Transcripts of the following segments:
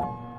you.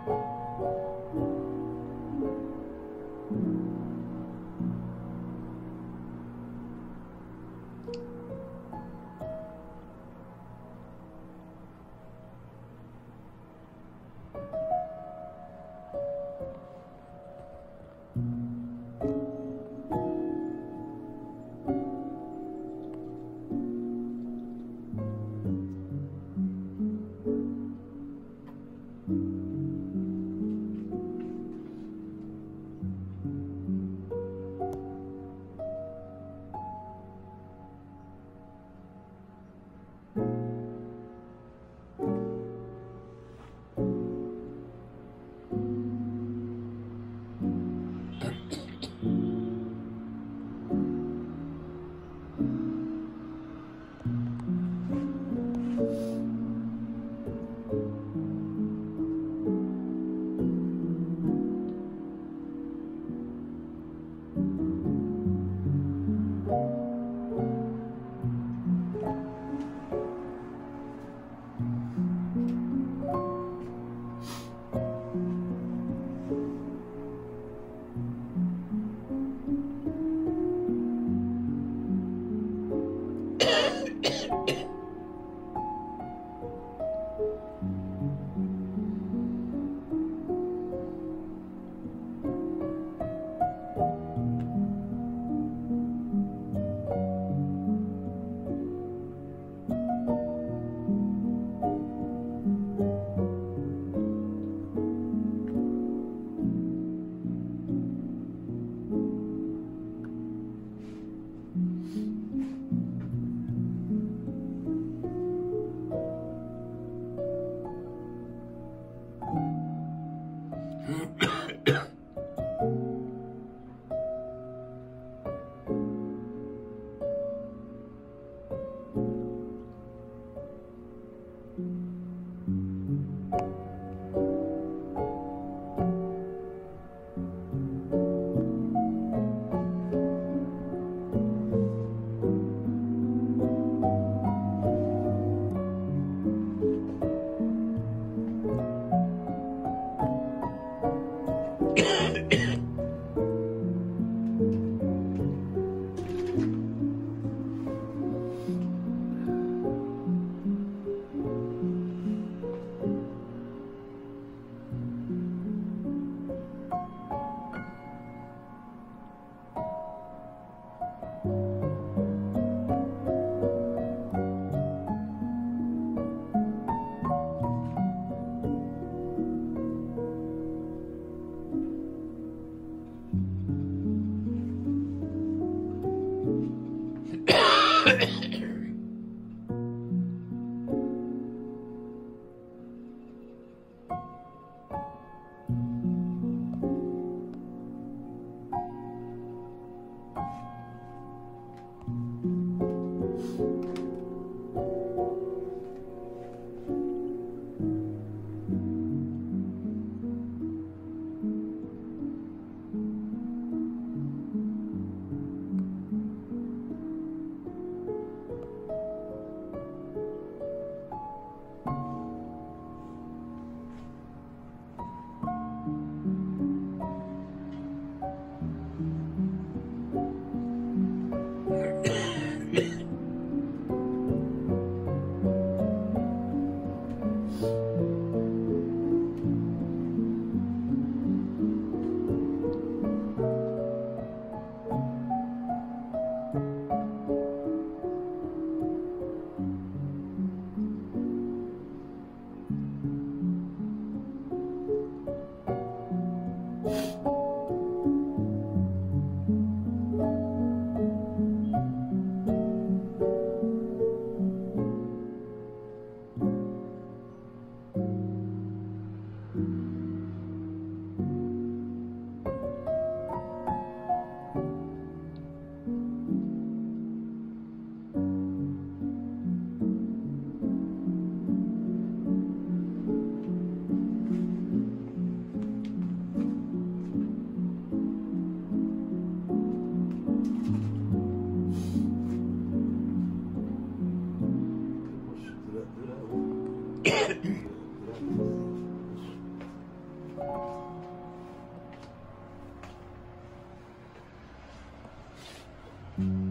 長い